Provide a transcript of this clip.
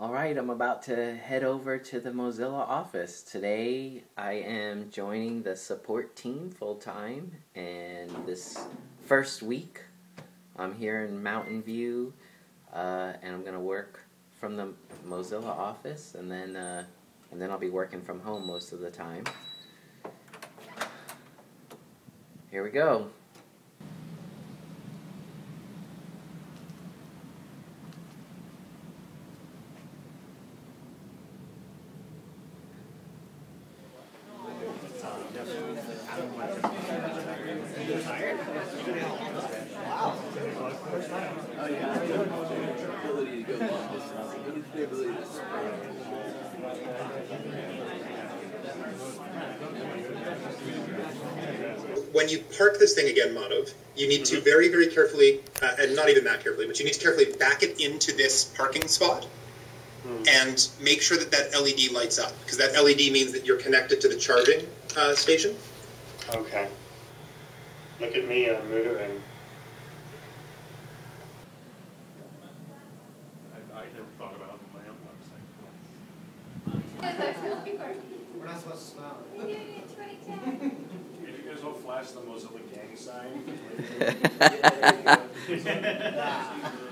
All right, I'm about to head over to the Mozilla office. Today I am joining the support team full time, and this first week I'm here in Mountain View, uh, and I'm gonna work from the Mozilla office, and then uh, and then I'll be working from home most of the time. Here we go. When you park this thing again, Madhav, you need to very, very carefully, uh, and not even that carefully, but you need to carefully back it into this parking spot and make sure that that LED lights up because that LED means that you're connected to the charging uh, station. Okay. Look at me, I'm moving. I, I never thought about my own website. We're not supposed to smile. If you guys don't flash the Mozilla gang sign.